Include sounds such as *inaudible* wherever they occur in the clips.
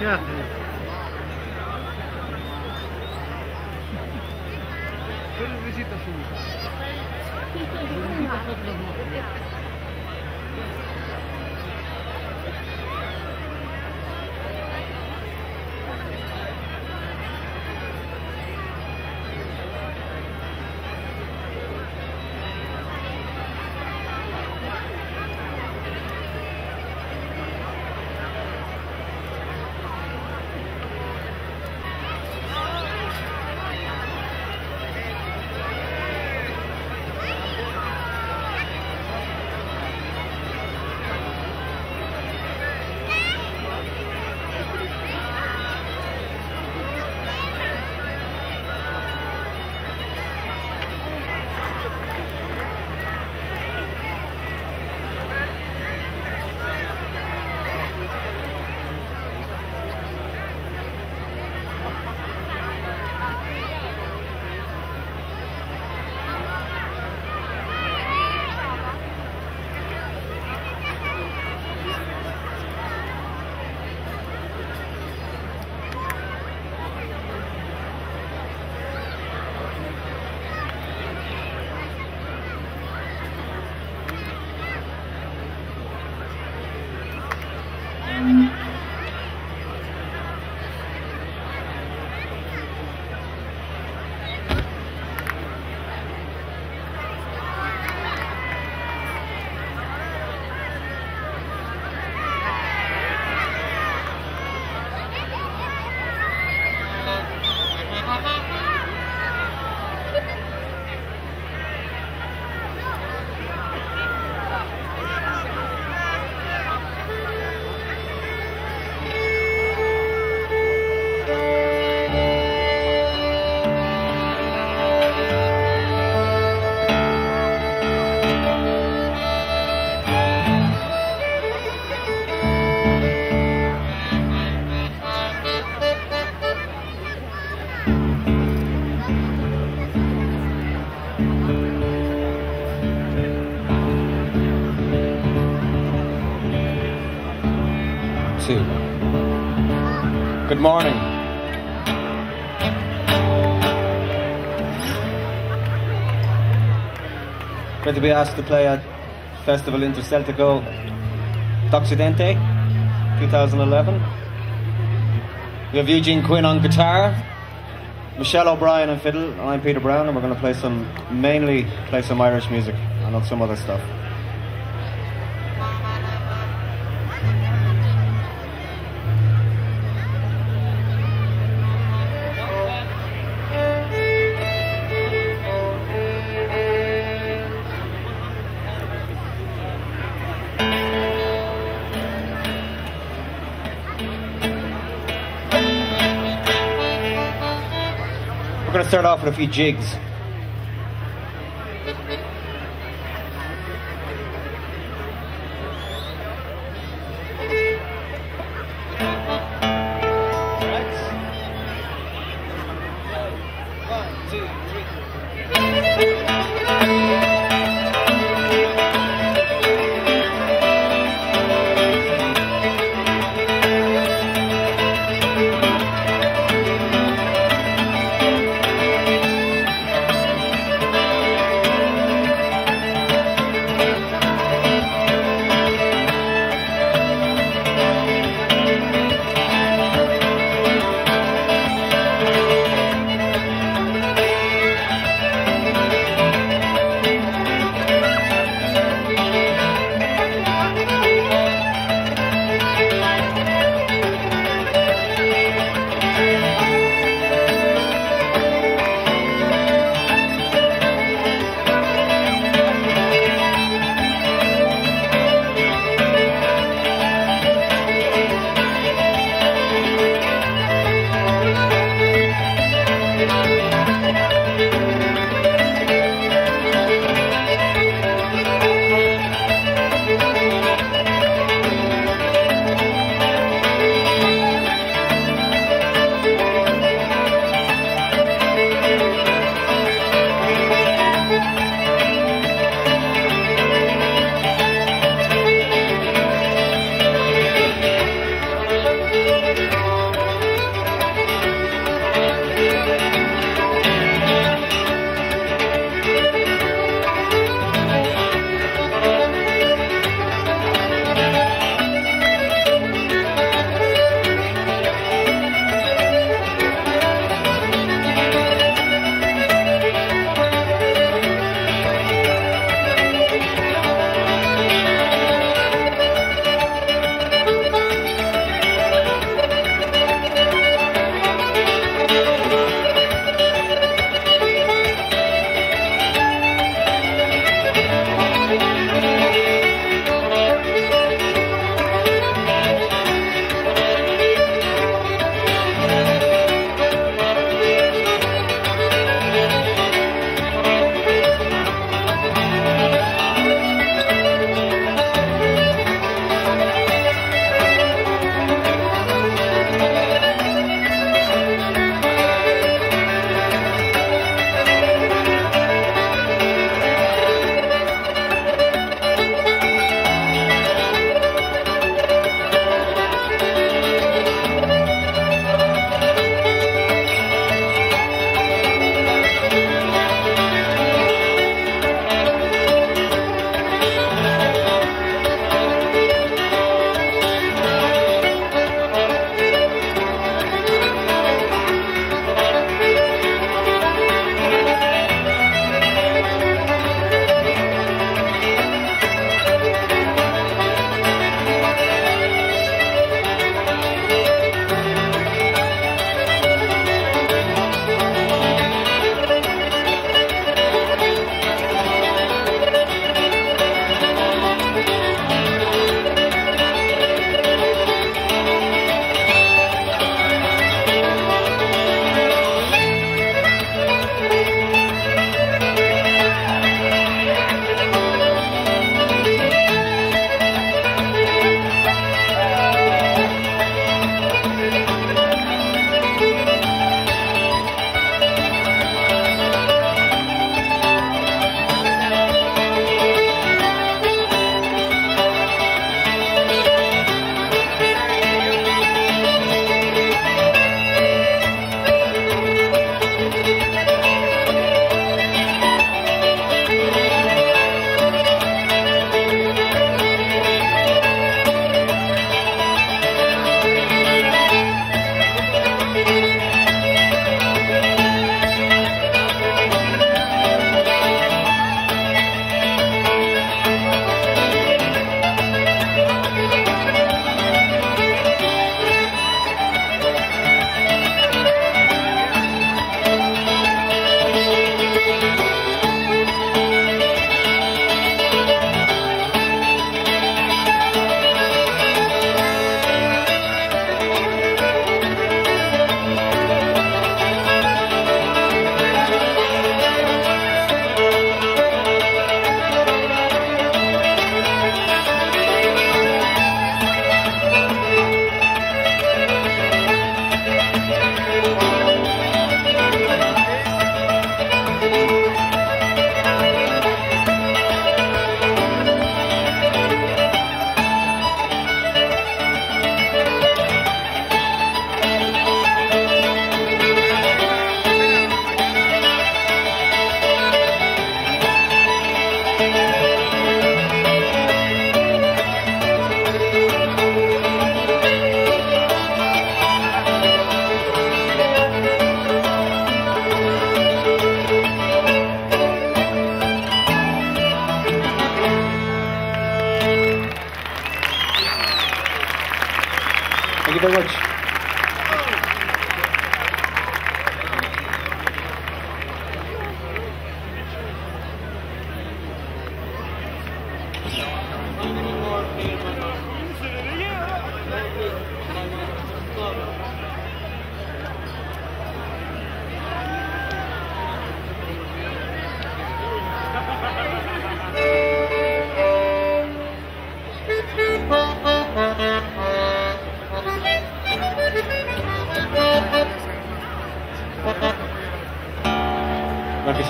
¿Qué hace? *laughs* Good morning. Great to be asked to play at Festival Interceltico d'Occidente 2011. We have Eugene Quinn on guitar, Michelle O'Brien on fiddle, and I'm Peter Browne, and we're going to play some, mainly play some Irish music and not some other stuff. Start off with a few jigs.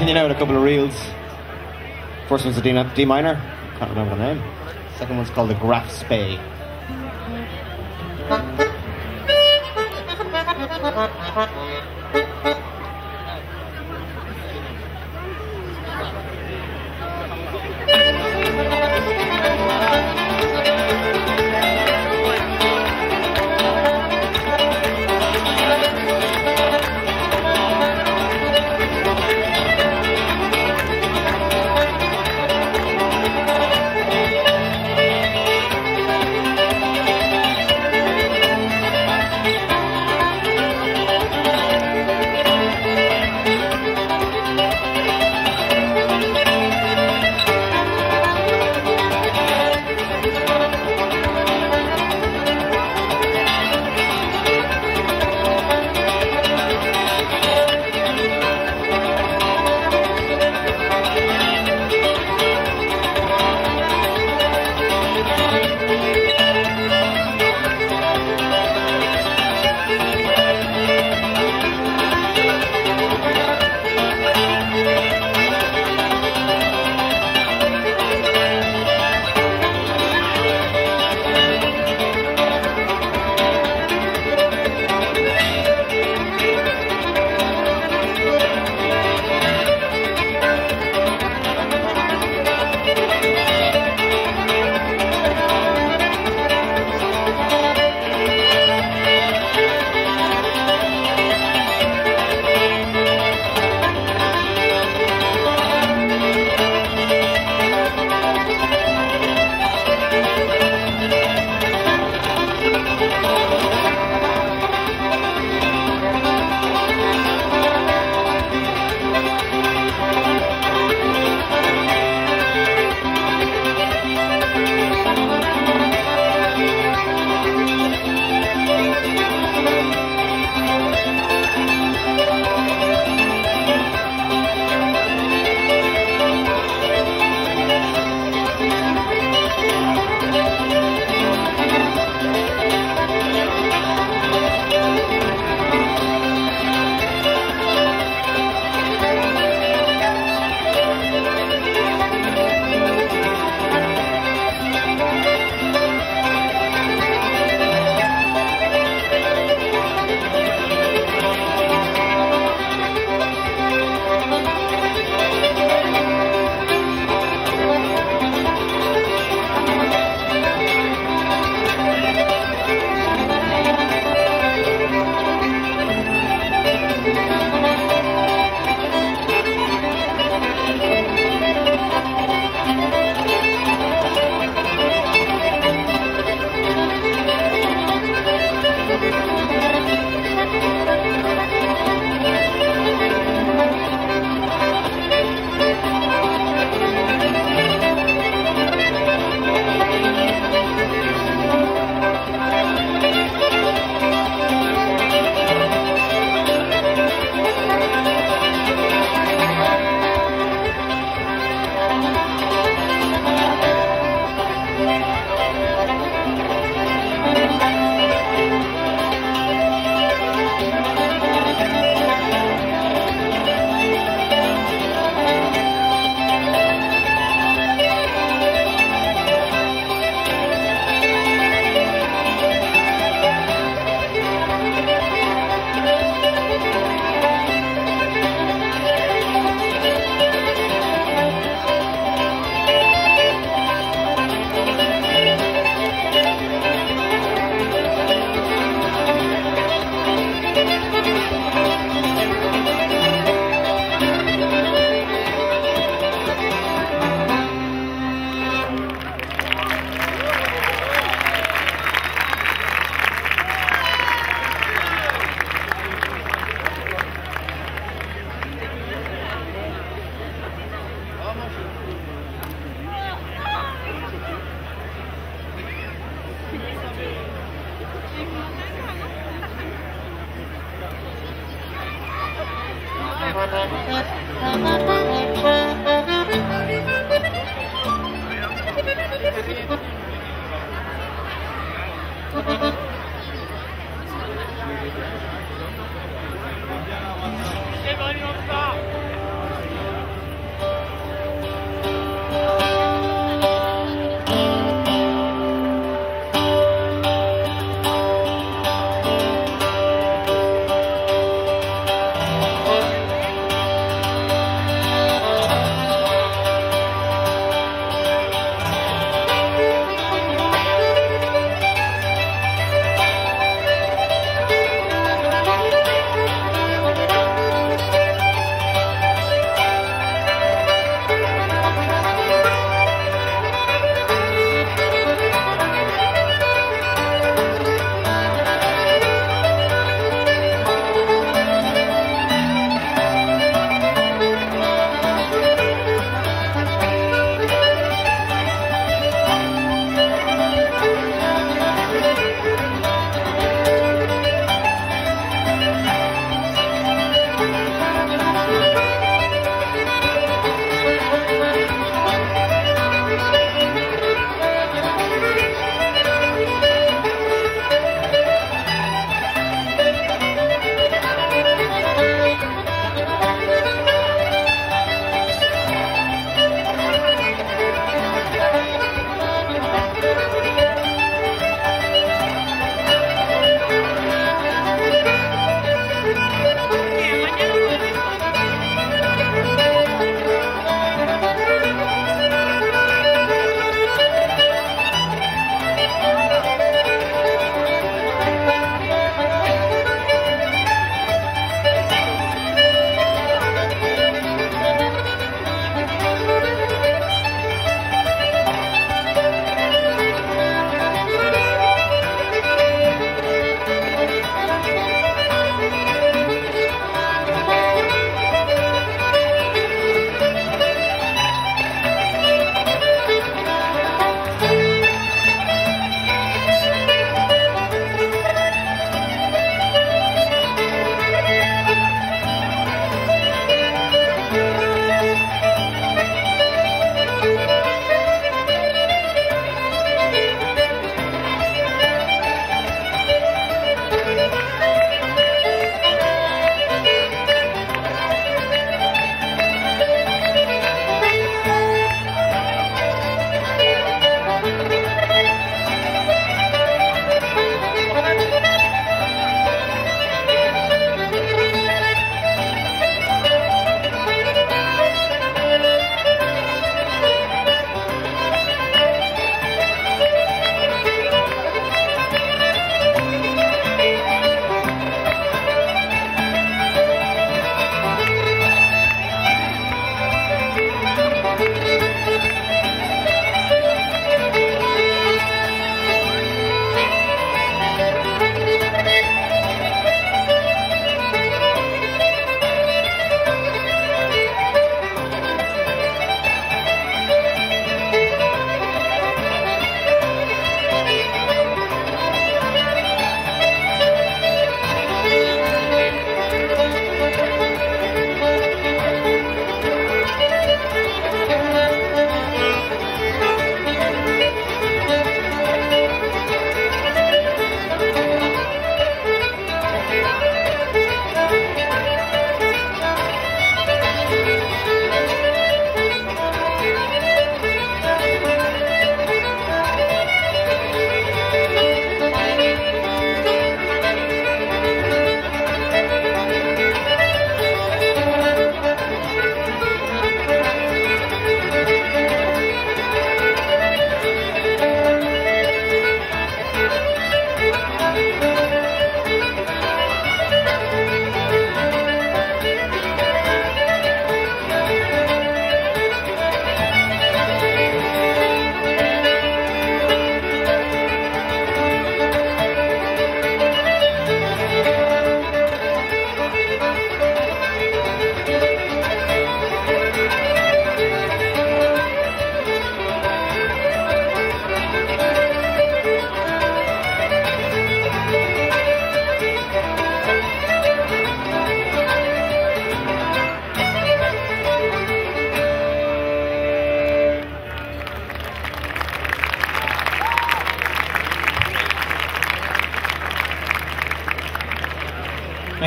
Continue now with a couple of reels. First one's a D, D minor, can't remember the name. Second one's called the Graf Spey.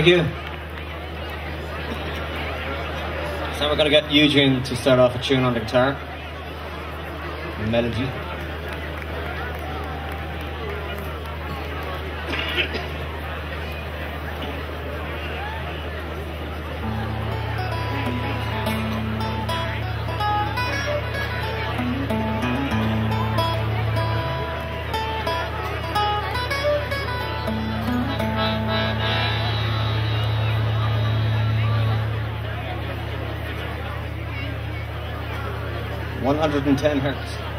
Thank you. So we're going to get Eugene to start off a tune on the guitar. Melody. One hundred and ten hertz.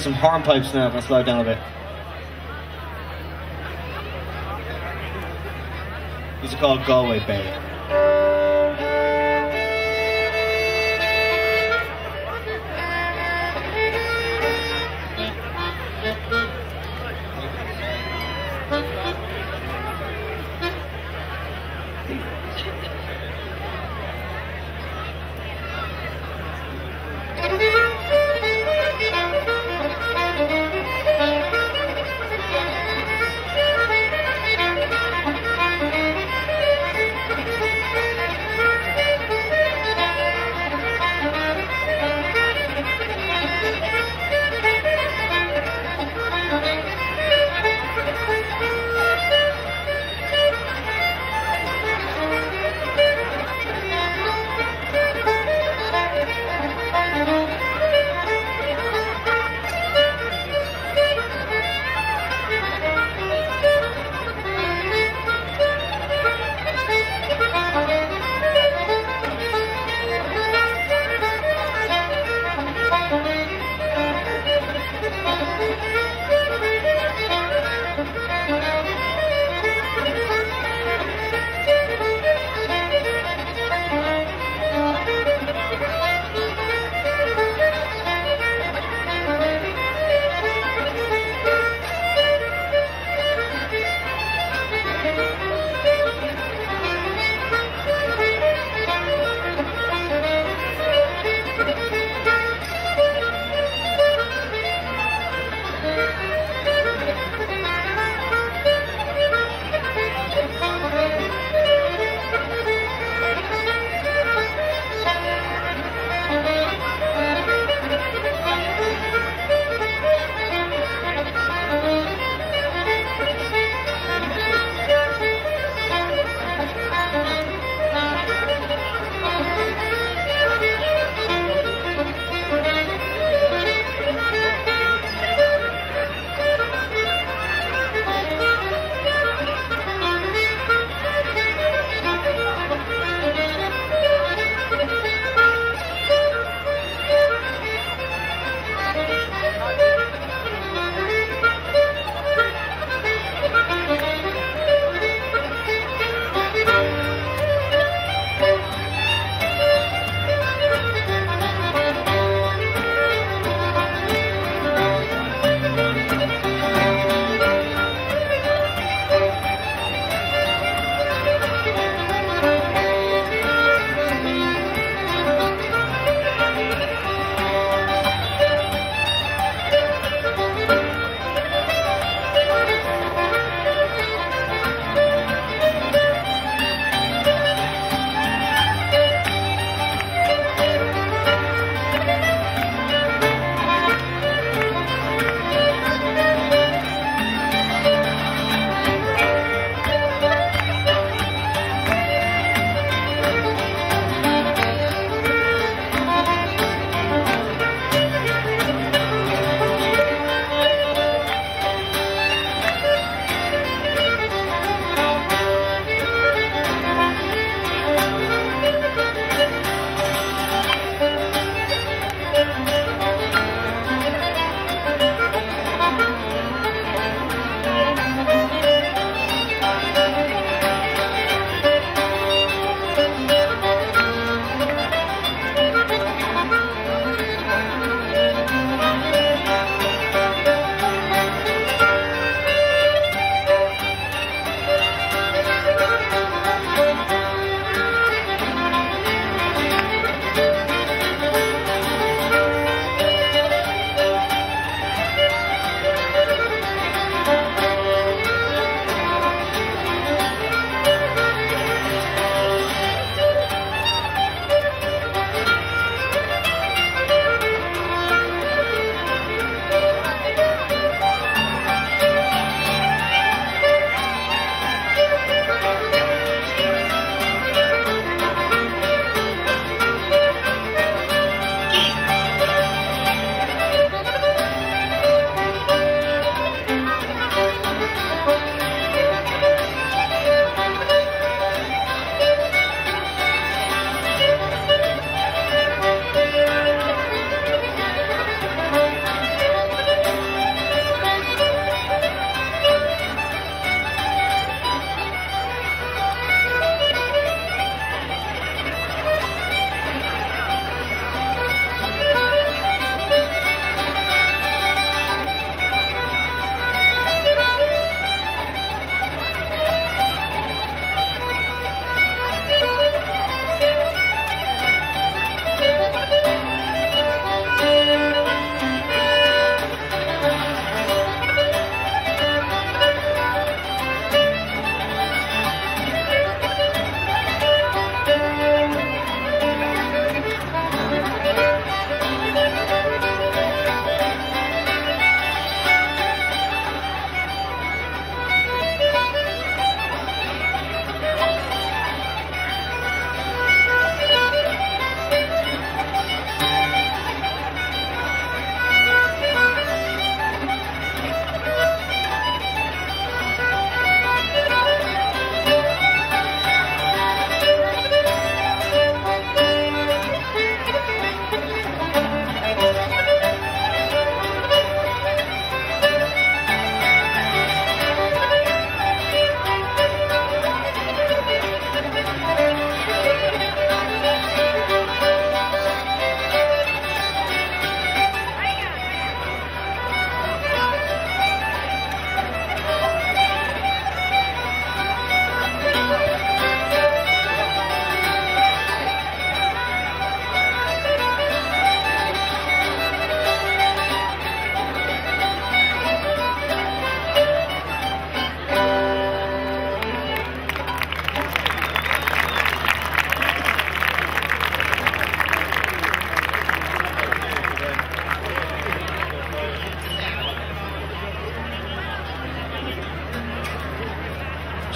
Play some hornpipes now. I'm gonna slow down a bit. These are called Galway Bay.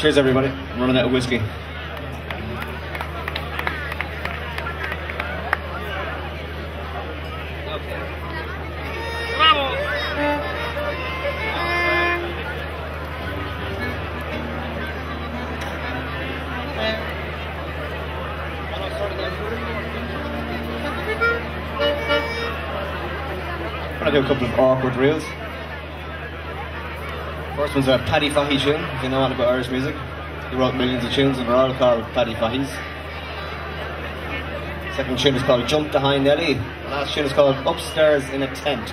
Cheers, everybody. I'm running out of whiskey. I'm gonna do a couple of awkward reels. First one's a Paddy Fahy tune, if you know anything about Irish music. He wrote millions of tunes and they're all called Paddy Fahy's. Second tune is called Jump Behind Ellie. The last tune is called Upstairs in a Tent.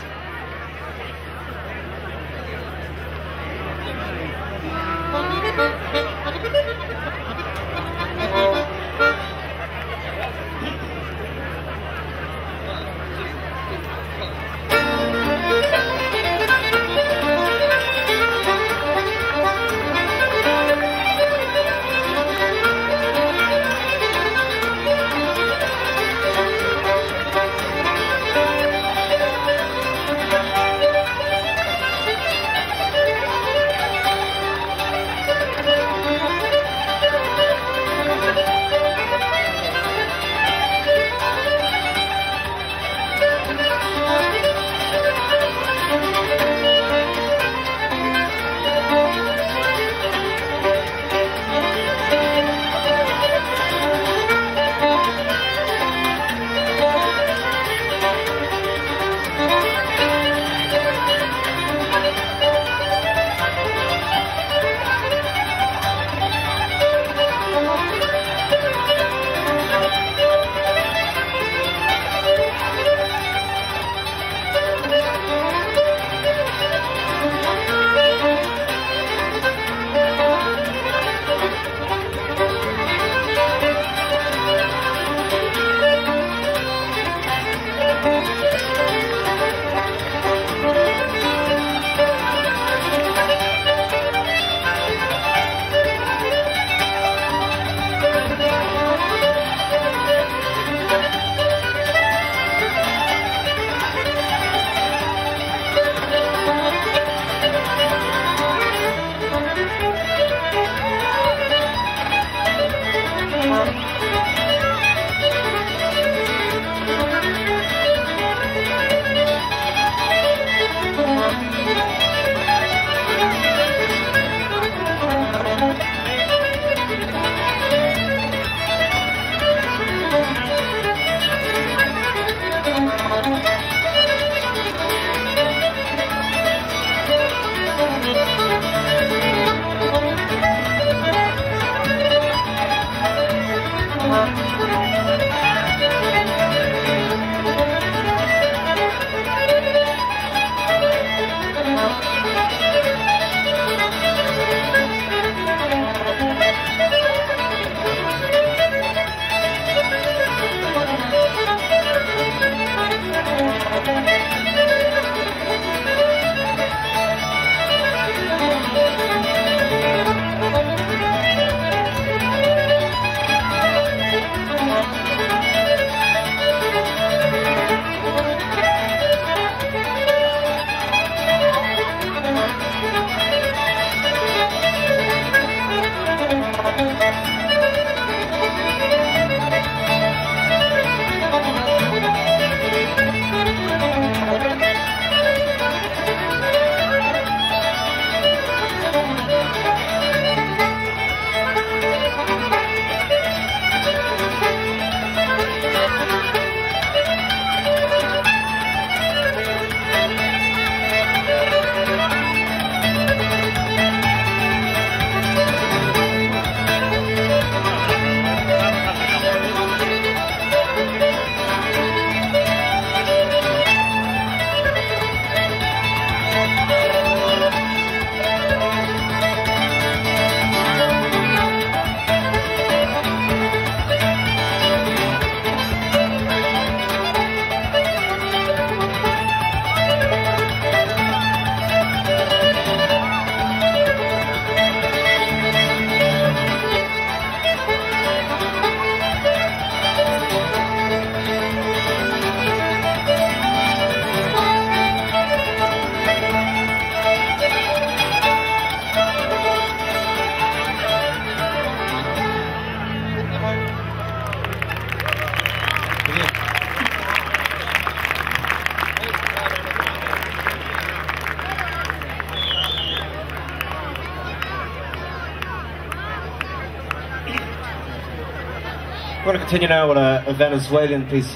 Continue now with a, a Venezuelan piece.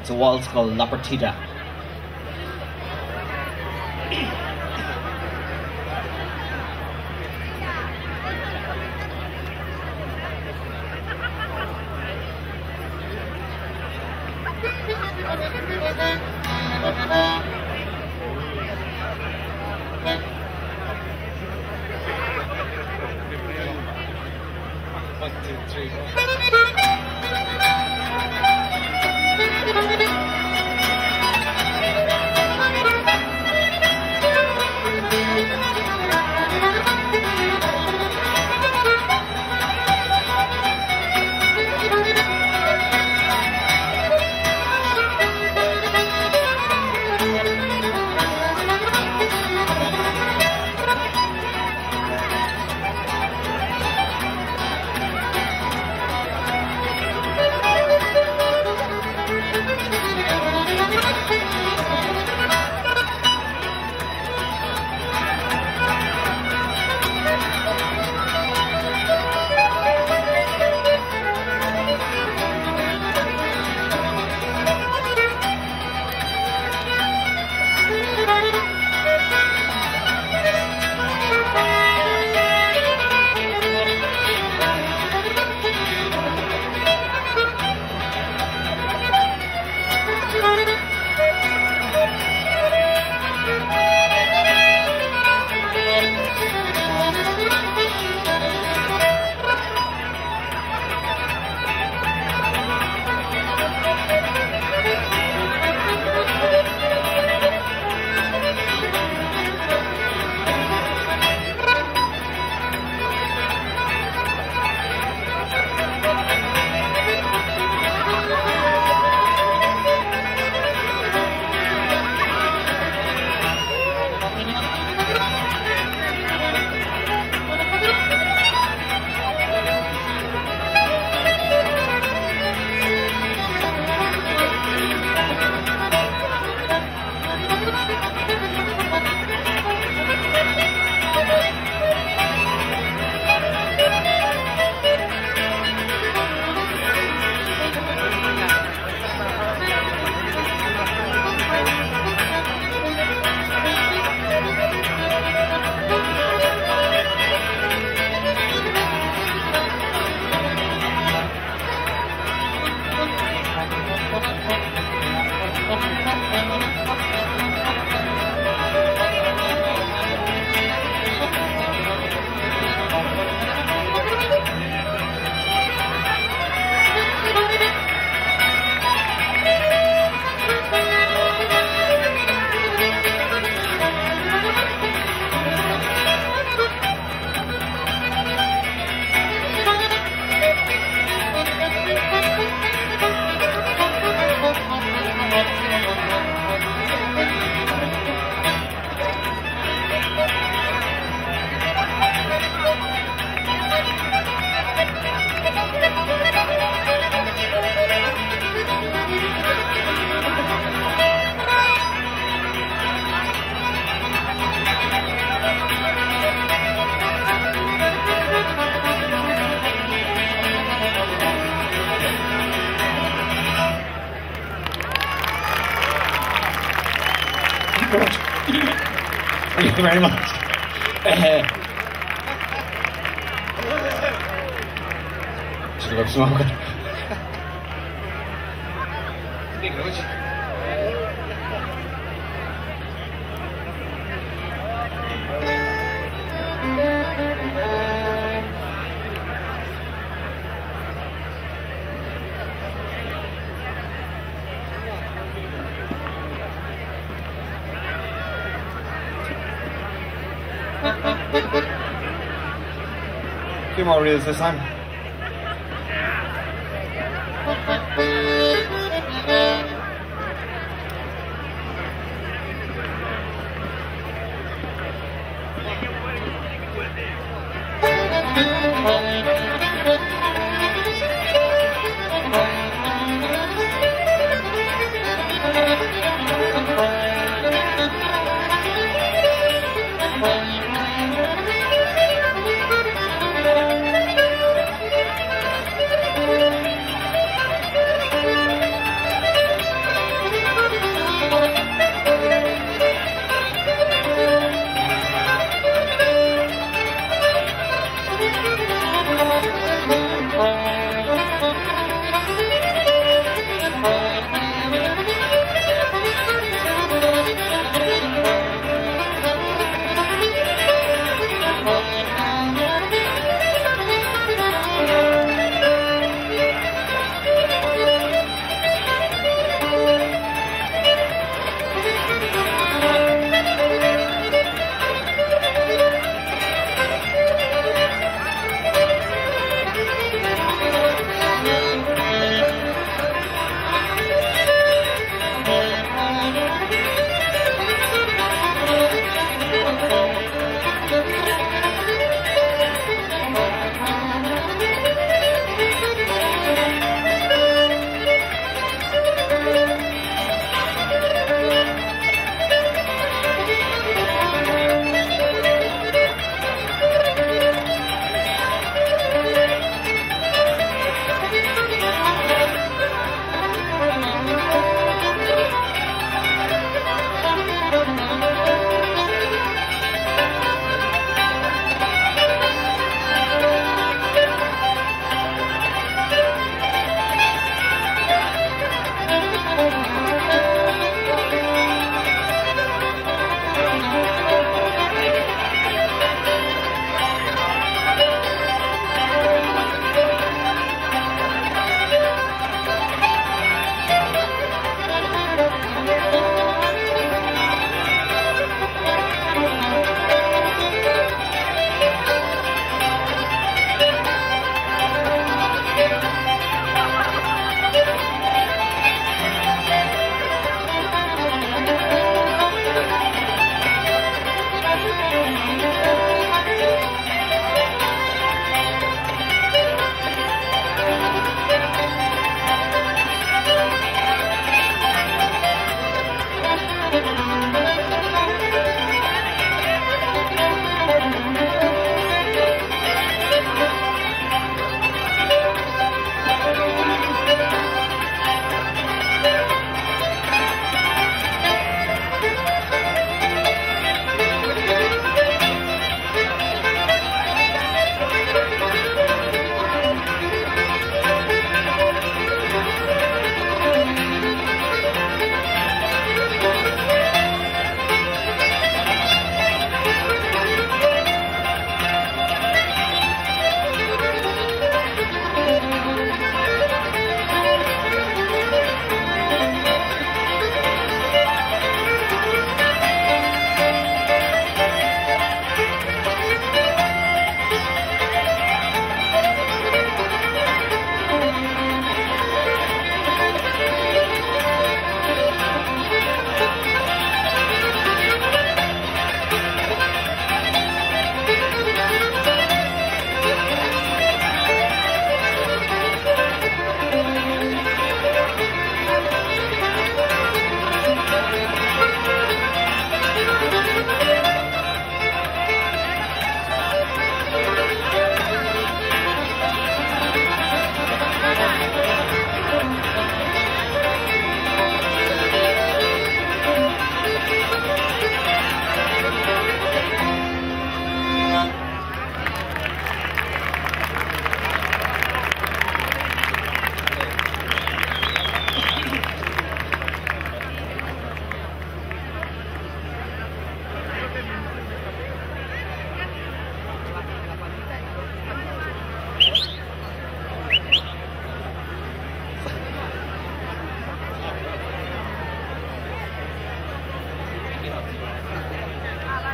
It's a waltz called La Partida. Very much. Uh, more reels this time.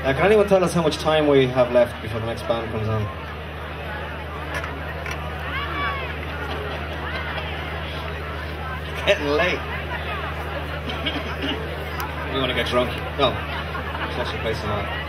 Uh, can anyone tell us how much time we have left before the next band comes on? Getting late. you want to get drunk? No. Let's actually play some more.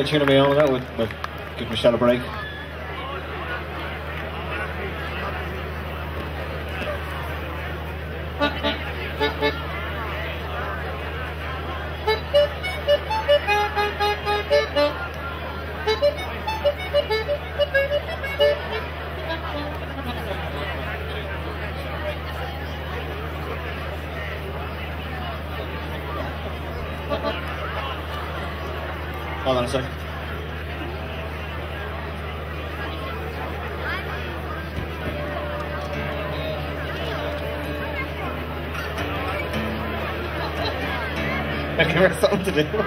A tune of my own that would give Michelle a break. Her something to do.